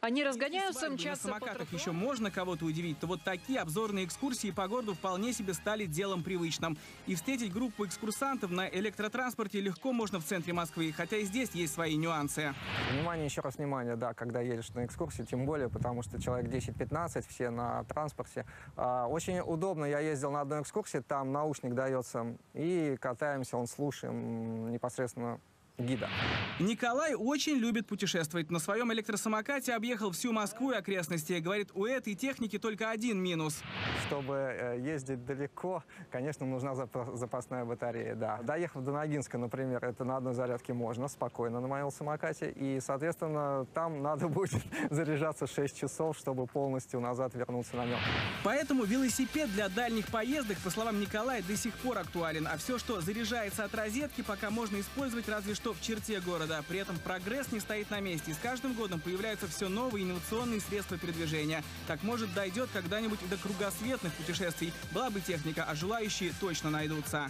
Они разгоняются, Свадьбы мчатся на самокатах еще можно кого-то удивить, то вот такие обзорные экскурсии по городу вполне себе стали делом привычным. И встретить группу экскурсантов на электротранспорте легко можно в центре Москвы, хотя и здесь есть свои нюансы. Внимание, еще раз внимание, да, когда едешь на экскурсию, тем более, потому что человек 10-15, все на транспорте. А, очень удобно, я ездил на одной экскурсии, там наушник дается, и катаемся, он слушаем непосредственно гида. Николай очень любит путешествовать. На своем электросамокате объехал всю Москву и окрестности. Говорит, у этой техники только один минус. Чтобы э, ездить далеко, конечно, нужна запа- запасная батарея, да. Доехав до Ногинска, например, это на одной зарядке можно, спокойно на моем самокате, и, соответственно, там надо будет заряжаться 6 часов, чтобы полностью назад вернуться на нем. Поэтому велосипед для дальних поездок, по словам Николая, до сих пор актуален. А все, что заряжается от розетки, пока можно использовать разве что в черте города. При этом прогресс не стоит на месте. С каждым годом появляются все новые инновационные средства передвижения. Так может дойдет когда-нибудь до кругосветных путешествий. Была бы техника, а желающие точно найдутся.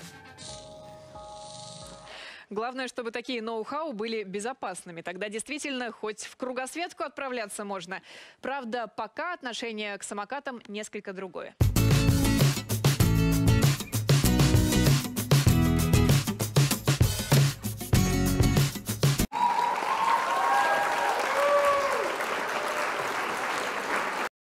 Главное, чтобы такие ноу-хау были безопасными. Тогда действительно хоть в кругосветку отправляться можно. Правда, пока отношение к самокатам несколько другое.